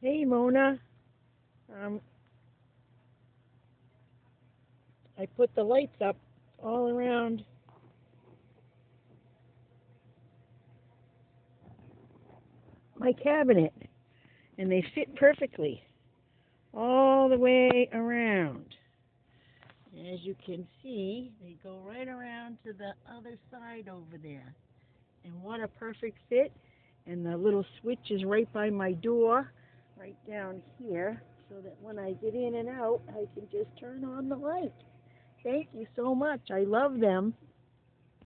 Hey, Mona. Um, I put the lights up all around. My cabinet, and they fit perfectly all the way around. As you can see, they go right around to the other side over there. And what a perfect fit. And the little switch is right by my door, right down here, so that when I get in and out, I can just turn on the light. Thank you so much. I love them.